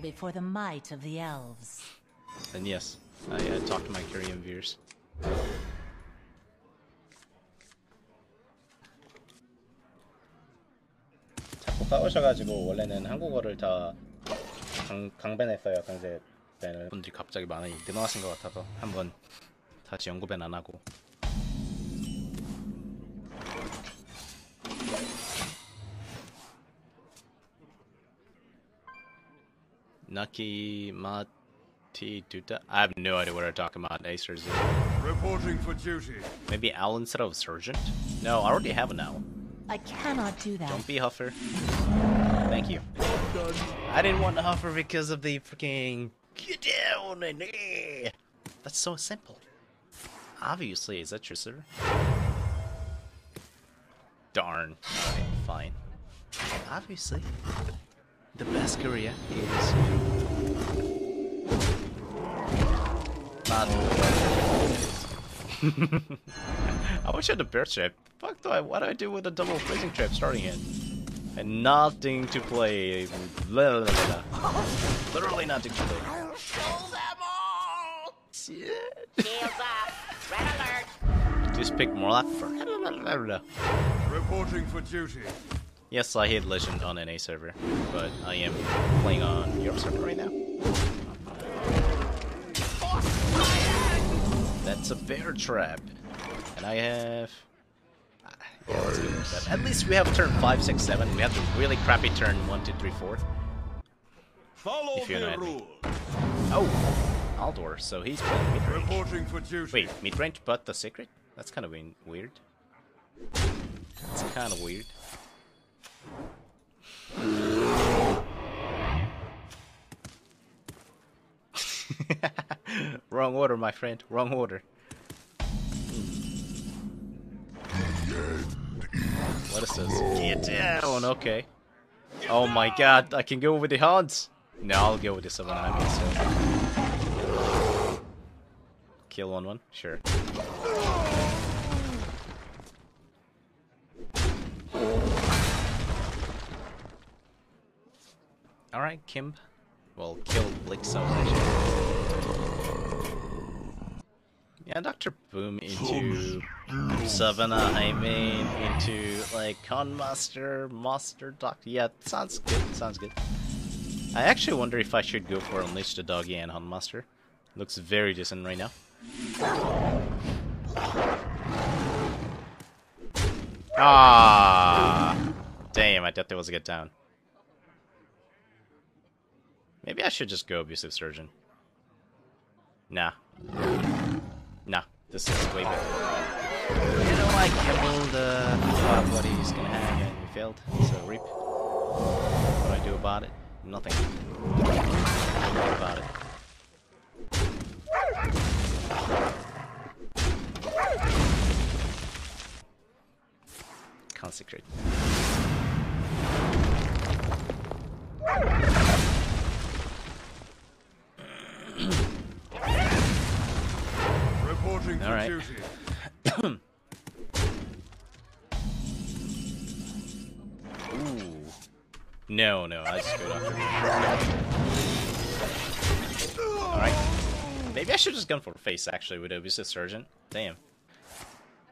before the might of the elves. And yes, I uh, talked to my Korean viewers. 자꾸 까우셔가지고 원래는 한국어를 다 강, 강변했어요 강제변을 분들이 갑자기 많이 늘어나신 것 같아서 한번 다시 연구변 안 하고 Nucky Mati Duta. I have no idea what I'm talking about. Acer Z. Reporting for duty. Maybe owl instead of sergeant? No, I already have an owl. I cannot do that. Don't be Huffer. Thank you. I didn't want to Huffer because of the freaking get down and eh. That's so simple. Obviously, is that your server? Darn. Alright, fine. Obviously, the best career is not. I wish I had a bear trap. Fuck do I? What do I do with a double freezing trap starting it? And nothing to play. Blah, blah, blah, blah. Literally nothing to play. I'll show them all! Shit. Shields up! Red alert! Just pick Morlock for. Reporting for duty. Yes, I hate Legend on NA server, but I am playing on your server right now. That's a bear trap. And I have. Ah, yeah, let's go with that. At least we have turn 5, 6, 7. We have the really crappy turn 1, 2, 3, 4. Follow If you know the what I mean. rule. Oh! Aldor, so he's playing mid range. Reporting for duty. Wait, mid range but the secret? That's kind of weird. That's kind of weird. Wrong order, my friend. Wrong order. What is this? Get down, okay. Oh my god, I can go with the Hans. No, I'll go with the 7 so. Kill one one? Sure. Alright, Kim. Well, kill Salvation. Yeah, Dr. Boom into Savannah, I mean, into like Con Master, Master Doctor. Yeah, sounds good, sounds good. I actually wonder if I should go for Unleash the Doggy and Hunt Master. Looks very decent right now. Ah, damn! I thought there was a get down. Maybe I should just go abusive sergeant. Nah, nah. This is way better. You know, I killed uh, thought what he's gonna have, and we failed. So reap. What do I do about it? Nothing. Nothing about it. Consecrate. All right. Ooh. No, no, I just go Doctor. Alright. Maybe I should just gone for face actually with Abusive Sergeant. Damn.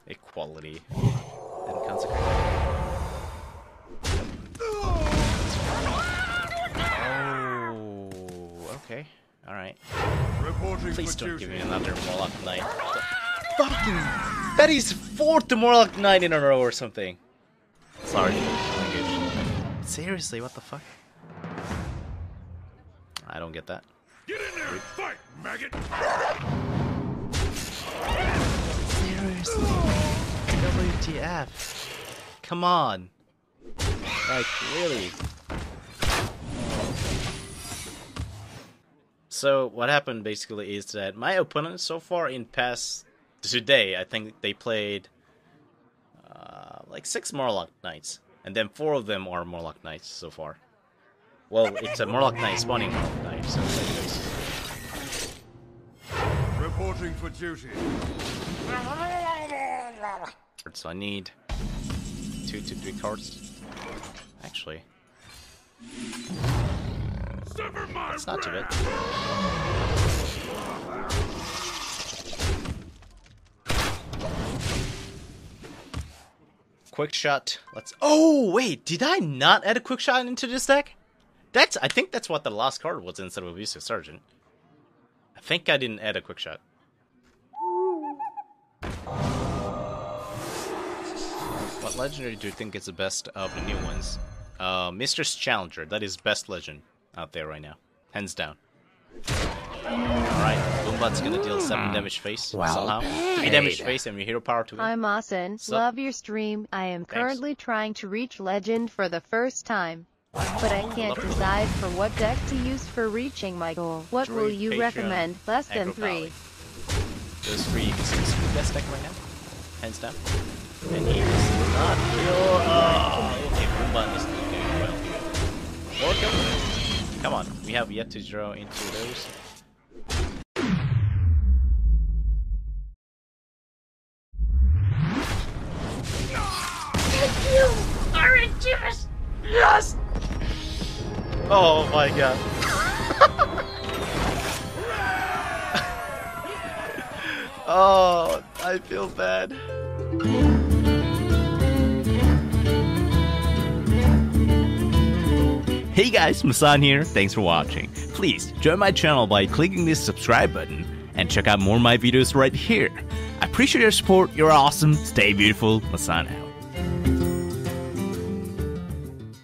Equality. And consecrate. Oh, okay. Alright. Please don't give me another Murloc Knight. Fucking. That is fourth Murloc Knight in a row or something. Sorry. Seriously, what the fuck? I don't get that. Get in there and fight, maggot! Seriously? WTF? Come on. Like, really? So, what happened basically is that my opponent so far in past today, I think they played uh, like six Murloc Knights, and then four of them are Murloc Knights so far. Well, it's a Murloc Knight spawning Murloc Knight, so. Reporting for duty. So I need two to three cards. Actually. It's not too bad. Quick shot. Let's. Oh wait, did I not add a quick shot into this deck? That's. I think that's what the last card was instead of abusive sergeant. I think I didn't add a quick shot. What legendary do you think is the best of the new ones? Uh, Mysterious Challenger. That is best legend out there right now, hands down. Alright, Boombot's gonna deal 7 ah. damage face somehow. 3 damage face and your hero power to Hi, win. MaSsan. Sup? Love your stream. I am currently trying to reach legend for the first time. But I can't Love it. decide for what deck to use for reaching my goal. What will you Patreon, recommend? Less than three. Pally. Those three seems to be the best deck right now. Hands down. And he is not kill. Oh, okay, Boombot is doing well. Or kill. Come on, we have yet to draw into those. Oh my god. oh, I feel bad. Hey guys, MaSsan here. Thanks for watching. Please join my channel by clicking this subscribe button and check out more of my videos right here. I appreciate your support. You're awesome. Stay beautiful. MaSsan out.